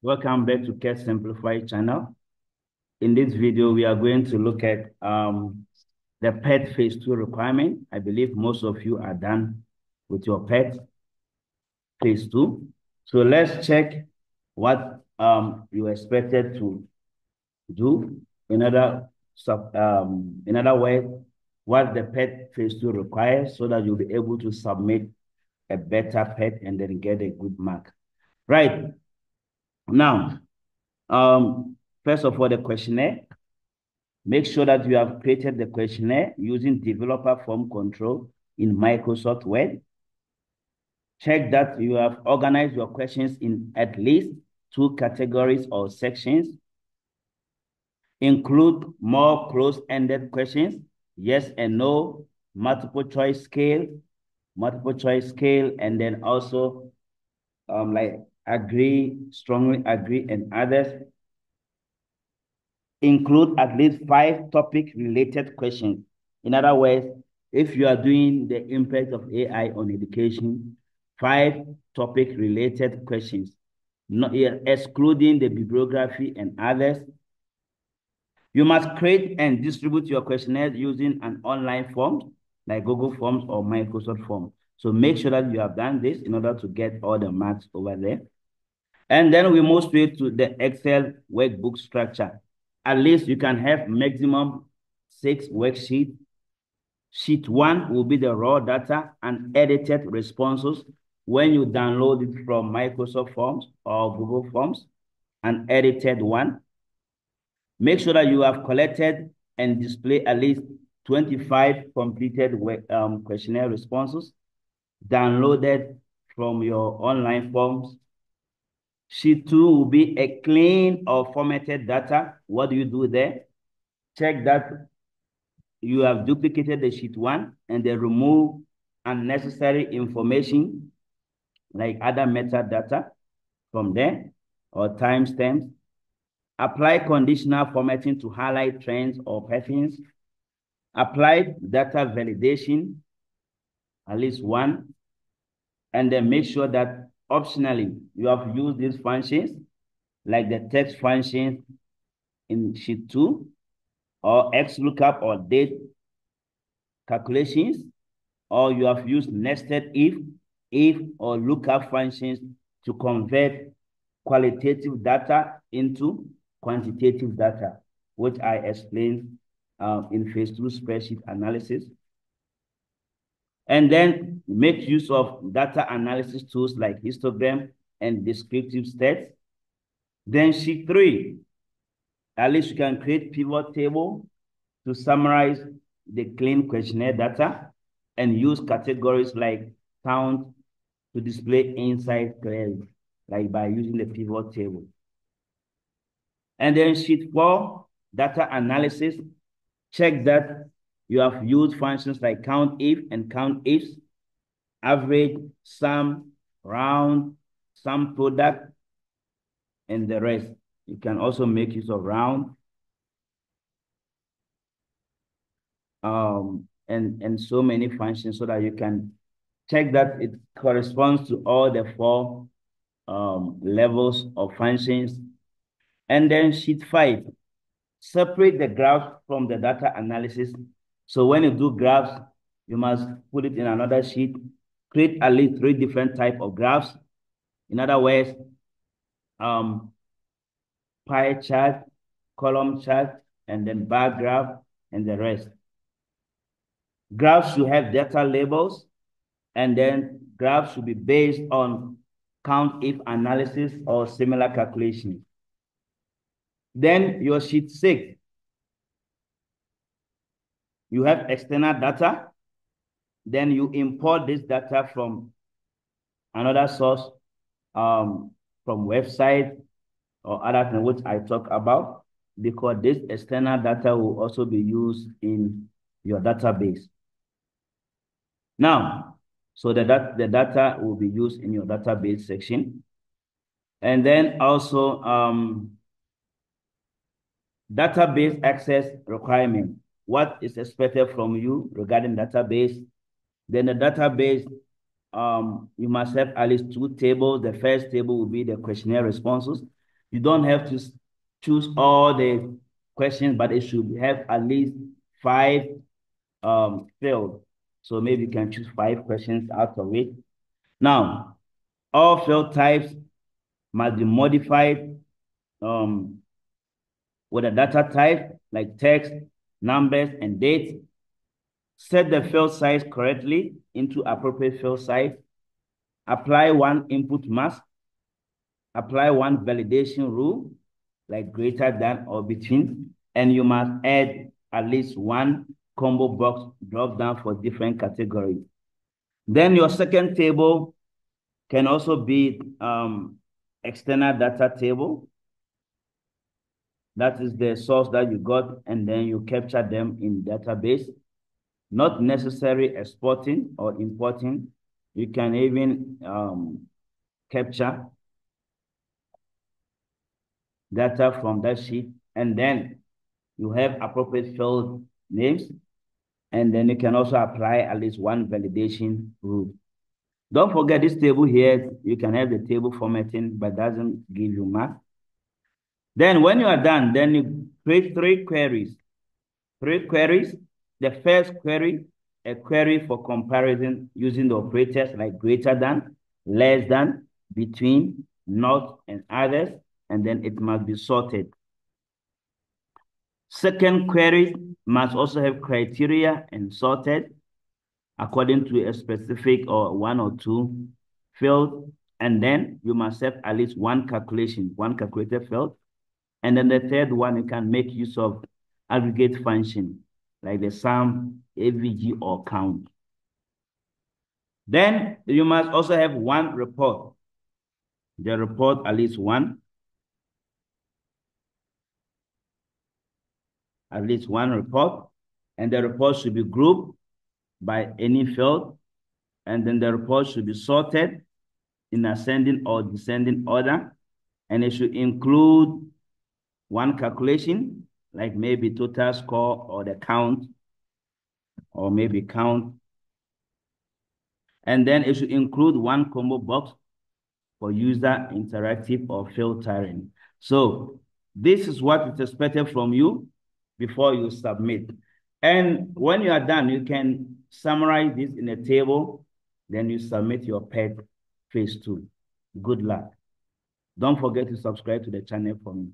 Welcome back to CAT Simplify channel. In this video, we are going to look at um, the PAT phase two requirement. I believe most of you are done with your PAT phase two. So let's check what um, you expected to do. In other, um, in other words, what the PAT phase two requires so that you'll be able to submit a better PAT and then get a good mark. Right. Now, um, first of all, the questionnaire. Make sure that you have created the questionnaire using developer form control in Microsoft Word. Check that you have organized your questions in at least two categories or sections. Include more close-ended questions, yes and no, multiple choice scale, multiple choice scale, and then also um, like agree, strongly agree, and others. Include at least five topic-related questions. In other words, if you are doing the impact of AI on education, five topic-related questions, not, excluding the bibliography and others. You must create and distribute your questionnaires using an online form like Google Forms or Microsoft Forms. So make sure that you have done this in order to get all the marks over there. And then we move straight to the Excel workbook structure. At least you can have maximum six worksheets. Sheet one will be the raw data and edited responses when you download it from Microsoft Forms or Google Forms, an edited one. Make sure that you have collected and display at least 25 completed um, questionnaire responses downloaded from your online forms Sheet two will be a clean or formatted data. What do you do there? Check that you have duplicated the sheet one and then remove unnecessary information like other metadata from there or timestamps. Apply conditional formatting to highlight trends or patterns. Apply data validation, at least one, and then make sure that Optionally, you have used these functions like the text function in sheet 2 or X lookup or date calculations, or you have used nested if, if, or lookup functions to convert qualitative data into quantitative data, which I explained uh, in phase two spreadsheet analysis. And then make use of data analysis tools like histogram and descriptive stats. Then sheet three, at least you can create pivot table to summarize the clean questionnaire data and use categories like count to display insight clearly, like by using the pivot table. And then sheet four, data analysis, check that you have used functions like count if and count ifs, average, sum, round, sum product, and the rest. You can also make use of round. Um, and, and so many functions so that you can check that it corresponds to all the four um, levels of functions. And then sheet five, separate the graph from the data analysis so when you do graphs, you must put it in another sheet, create at least three different type of graphs. In other words, um, pie chart, column chart, and then bar graph, and the rest. Graphs should have data labels, and then graphs should be based on count if analysis or similar calculations. Then your sheet six you have external data, then you import this data from another source, um, from website or other things which I talk about, because this external data will also be used in your database. Now, so the, that, the data will be used in your database section. And then also um, database access requirement what is expected from you regarding database. Then the database, um, you must have at least two tables. The first table will be the questionnaire responses. You don't have to choose all the questions, but it should have at least five um. So maybe you can choose five questions out of it. Now, all field types must be modified um, with a data type like text, numbers, and dates. Set the field size correctly into appropriate field size. Apply one input mask. Apply one validation rule, like greater than or between. And you must add at least one combo box drop down for different categories. Then your second table can also be um, external data table. That is the source that you got, and then you capture them in database. Not necessary exporting or importing. You can even um, capture data from that sheet, and then you have appropriate field names, and then you can also apply at least one validation rule. Don't forget this table here, you can have the table formatting, but doesn't give you math. Then when you are done, then you create three queries. Three queries. The first query, a query for comparison using the operators like greater than, less than, between, not, and others, and then it must be sorted. Second query must also have criteria and sorted according to a specific or one or two field. And then you must have at least one calculation, one calculated field. And then the third one, you can make use of aggregate function, like the sum, AVG, or count. Then you must also have one report. The report, at least one. At least one report. And the report should be grouped by any field, and then the report should be sorted in ascending or descending order, and it should include one calculation, like maybe total score or the count, or maybe count. And then it should include one combo box for user interactive or filtering. So this is what is expected from you before you submit. And when you are done, you can summarize this in a table, then you submit your PAT phase two. Good luck. Don't forget to subscribe to the channel for me.